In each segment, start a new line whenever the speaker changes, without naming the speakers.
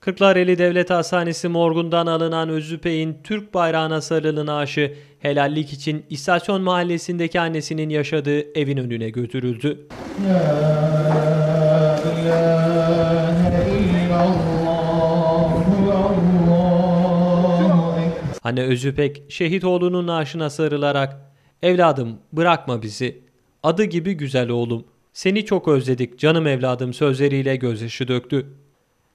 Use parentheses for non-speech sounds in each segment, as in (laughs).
Kırklareli Devlet Hastanesi morgundan alınan Özüpey'in Türk bayrağına sarılı naaşı helallik için istasyon mahallesindeki annesinin yaşadığı evin önüne götürüldü. Anne Özüpek şehit oğlunun naaşına sarılarak evladım bırakma bizi adı gibi güzel oğlum seni çok özledik canım evladım sözleriyle gözyaşı döktü.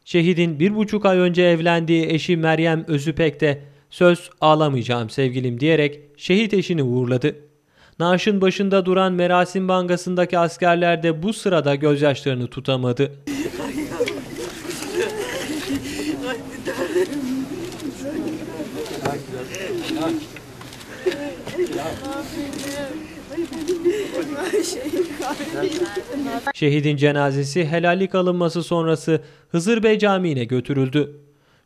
Şehidin bir buçuk ay önce evlendiği eşi Meryem Özüpek de söz ağlamayacağım sevgilim diyerek şehit eşini uğurladı. Naaşın başında duran merasim bankasındaki askerler de bu sırada gözyaşlarını tutamadı. (laughs) Şehidin cenazesi helallik alınması sonrası Hızır Bey Camii'ne götürüldü.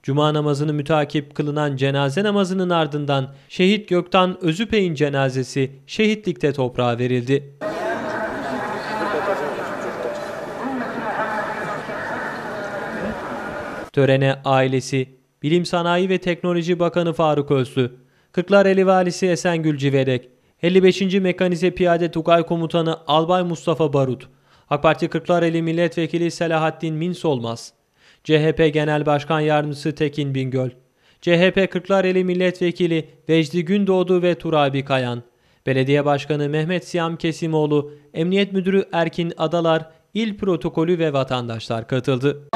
Cuma namazını mütakip kılınan cenaze namazının ardından şehit Göktan Özüpey'in cenazesi şehitlikte toprağa verildi. Törene ailesi, Bilim Sanayi ve Teknoloji Bakanı Faruk Özlü, Kırklareli Valisi Esengül Civedek, 55. Mekanize Piyade Tugay Komutanı Albay Mustafa Barut, AK Parti Kırklareli Milletvekili Selahattin Minsolmaz, CHP Genel Başkan Yardımcısı Tekin Bingöl, CHP Kırklareli Milletvekili Vecdi Gündoğdu ve Turabi Kayan, Belediye Başkanı Mehmet Siyam Kesimoğlu, Emniyet Müdürü Erkin Adalar, İl Protokolü ve vatandaşlar katıldı.